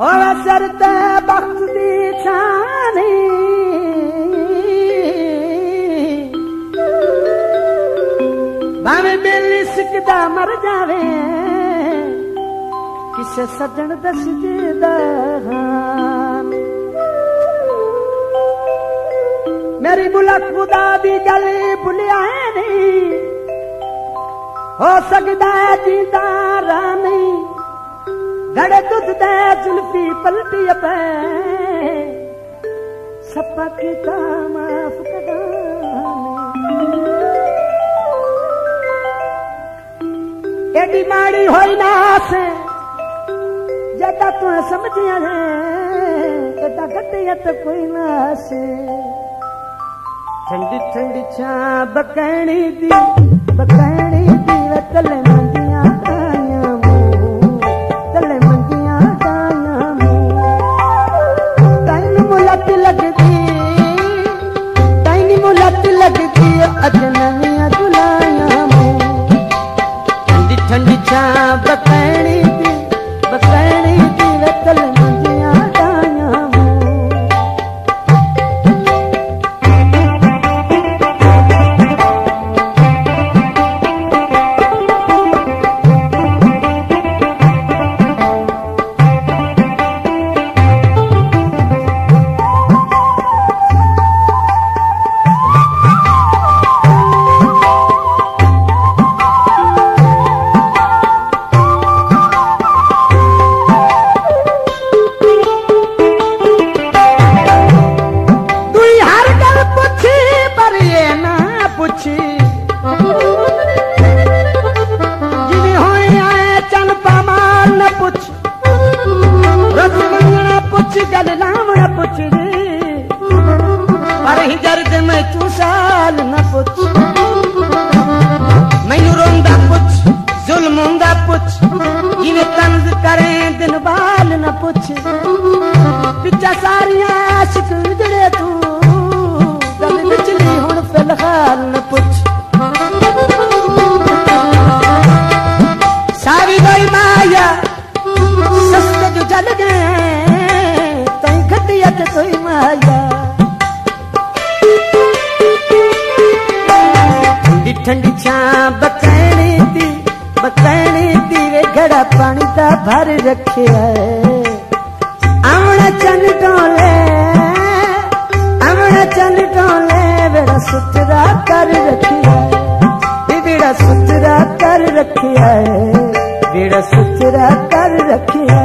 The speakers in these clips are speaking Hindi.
और सरते वक्त दी छानी भावे बेली सिकदा मर जावे, किसे सजन दस जीदा मेरी बुलक बुदा दी गल भुलिया है नहीं, हो सकता है जीदा रानी। गड़ दुध दे, जुल्फी पलटी अपे सपा एडी माड़ी होई ना से तू समझिया गटिया तो कोई ना से। ठंडी ठंडी छा बकैणी दी बकैणी दी वतल मंदी ठंडी ठंडी छा बकैने दी बकैने दी वे घड़ा पानी का भर रखे है। आवना चन डोले आवना चन डोले बेड़ा सुतरा कर रखिया बेड़ा सुतरा कर रखिया है, बेड़ा सुतरा कर रखिया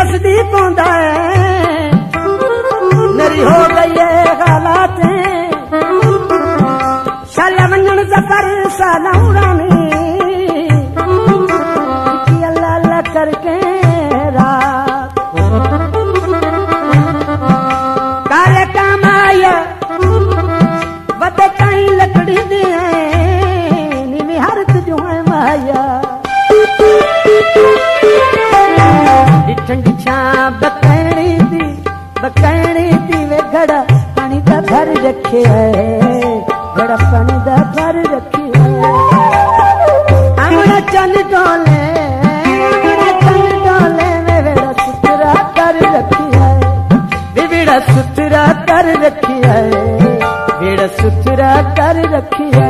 नज़दीक होंदा है छां बकैणी दी बकैणी दी वे घड़ा, पानी दा भर रखिया है, घड़ा पानी दा भर रखिया है। आमना चन डोले आमना चन डोले वे वेड़ा सुतरा कर रखी है। वे सुतरा कर रखिया है, वेड़ा सुतरा कर रखिया है।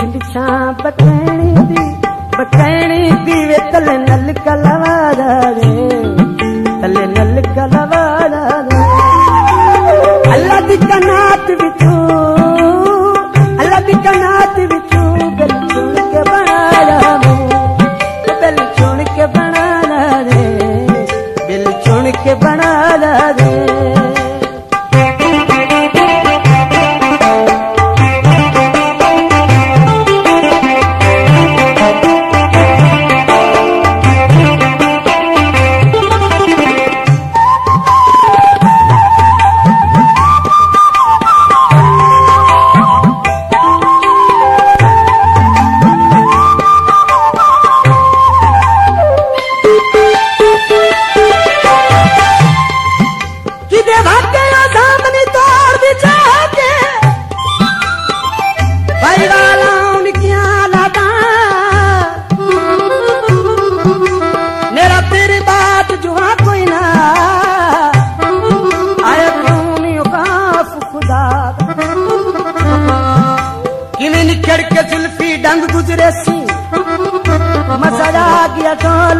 बकैणी दी बकैणी दी वे तले नल कलवादा रे तले नल कलवादा रे अल्लाह दी कनात विचू अल्लाह दी कनात विचू दिल चुन के बनाना रे के बनाना रे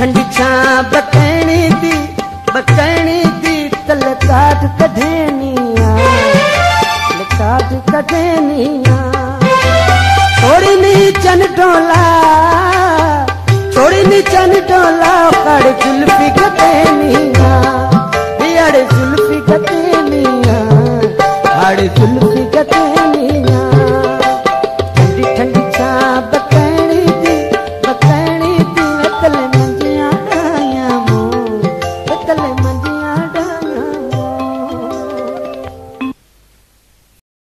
ठंडी छां दी बकैनी दी, तल काट कढेनिया तल कढेनिया थोड़ी नी चन डोला, थोड़ी नी चन डोला कड़ जुल्फी कटेनिया बियाड़ जुल्फी कटेनिया हाड़ जुल्फी कटेनिया